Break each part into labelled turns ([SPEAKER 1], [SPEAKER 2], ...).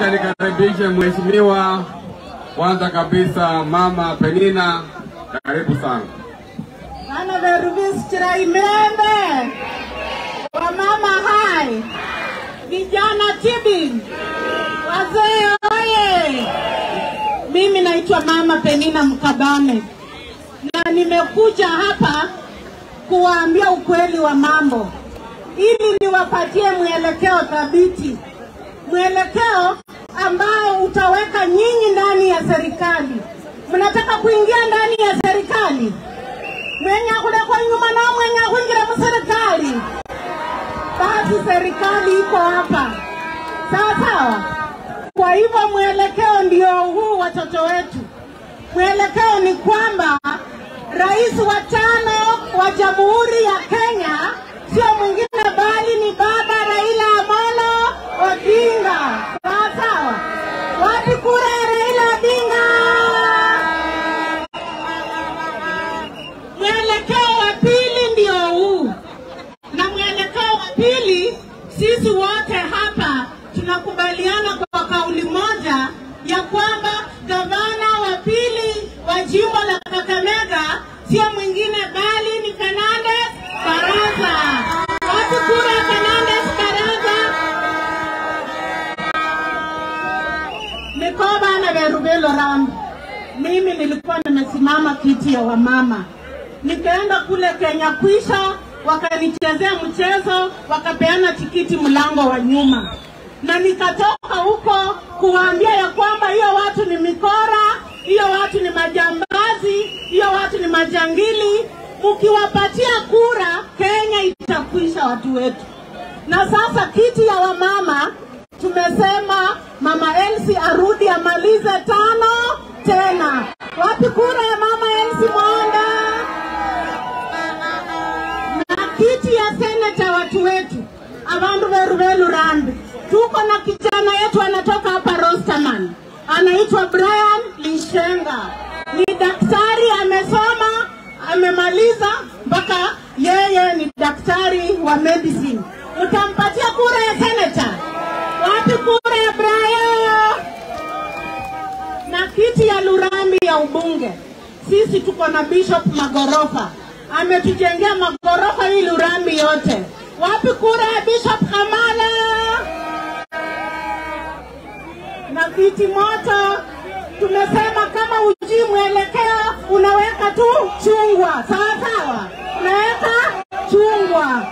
[SPEAKER 1] Wacha nikaribishe mheshimiwa, kwanza kabisa Mama Penina, karibu sana.
[SPEAKER 2] Bana Veruvis Chiraimembe, wamama hai, vijana Tibi, wazee oye! Mimi naitwa Mama Penina Mkabame na nimekuja hapa kuwaambia ukweli wa mambo. Ili niwapatie mwelekeo thabiti, mwelekeo ambao utaweka nyinyi ndani ya serikali. Mnataka kuingia ndani ya serikali? mwenye kwa nyuma na mwenye kuingira mu serikali. Basi serikali iko hapa, sawa sawa. Kwa hivyo mwelekeo ndio huu, watoto wetu. Mwelekeo ni kwamba rais wa tano wa Jamhuri ya Kenya sio mwingine bali pili, sisi wote hapa tunakubaliana kwa kauli moja ya kwamba gavana wa pili wa jimbo la Kakamega sio mwingine bali ni Fernandes Baraza. Watu kura Fernandes Baraza? Mikoba na Berubelo Ram. Mimi nilikuwa nimesimama kiti ya wamama, nikaenda kule Kenya kwisha, wakanichezea mchezo, wakapeana tikiti mlango wa nyuma, na nikatoka huko kuwaambia ya kwamba hiyo watu ni mikora, hiyo watu ni majambazi, hiyo watu ni majangili. Mkiwapatia kura, Kenya itakwisha watu wetu. Na sasa kiti ya wamama tumesema mama Elsie arudi amalize tano tena. Wapi kura ya mama Elsie? Abandu beru belu rambi, tuko na kijana yetu anatoka hapa Rosterman, anaitwa Brian Lishenga, ni daktari, amesoma amemaliza mpaka yeye ni daktari wa medicine. Utampatia kura ya seneta? Wapi kura ya Brian? na kiti ya Lurambi ya ubunge. Sisi tuko na Bishop Magorofa, ametujengea magorofa hii Lurambi yote. Wapi kura ya Bishop Kamala? Na viti moto, tumesema kama ujui mwelekeo, unaweka tu chungwa, sawa sawa, unaweka chungwa.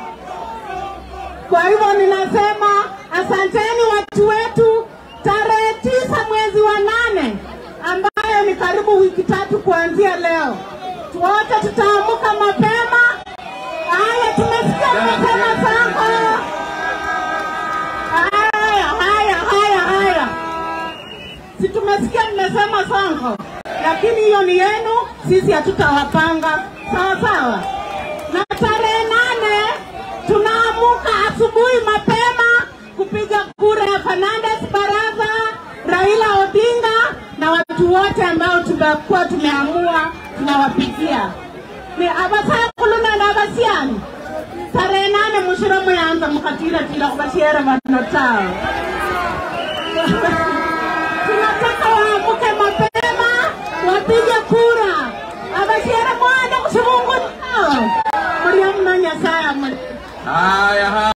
[SPEAKER 2] Kwa hivyo ninasema asanteni watu wetu, tarehe tisa mwezi wa nane ambayo ni karibu wiki tatu kuanzia leo, wote tutaamuka mapema. Mmesema lakini hiyo ni yenu, sisi hatutawapanga. Sawa sawa. Na tarehe nane tunaamuka asubuhi mapema kupiga kura ya Fernandes Baraza, Raila Odinga na watu wote ambao tumekuwa tumeamua tunawapigia. Ni abasaya kuluna na abasiani tarehe nane mushiro muyanza mukatira tira kubashiera bano
[SPEAKER 1] Ah,